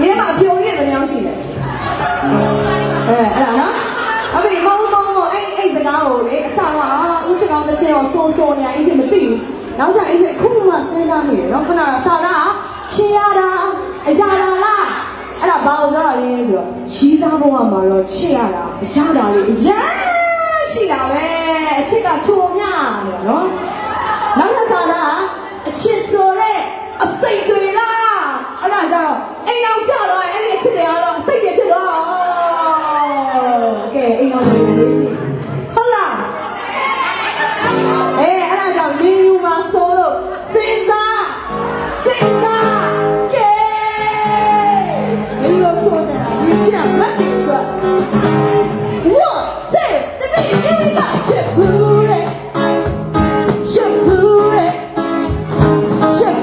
တယ်ရှင်းပါဒီထဲမှာအပြုံကြီးတွေဘယ်နှယောက်ရှိလဲအဲအဲ့ဒါနော်အမေမဟုတ်မဟုတ်မဟုတ်အဲ့အဲ့စကားကိုလေအစတော့အာဦးချစ်ကောင်းတစ်ချက်တော့စိုးစိုးနေအင်းချင်းမသိဘူးနောက်ကျအဲ့ချင်းအခုမှစဉ်းစားမိတယ်နော်ခဏတော့စာသားချင်ရတာအရာတာလားအဲ့ဒါဘာလို့ပြောတာလဲဆိုတော့ရှိစားဘဝမှာတော့ချစ်ရတာအရာတာလေးအရာရှိတာပဲအချစ်ကချုံမြတယ်နော် ဟုတ်လားအဲအဲ့ဒါကြောင့်နေယူမှာဆိုလို့စဉ်းစားစဉ်းစားကဲဒီလိုဆိုကြတာဒီချင်လက်တွေအတွက် one two three here we go ချစ်ဘူးလေချစ်ဘူးလေချစ်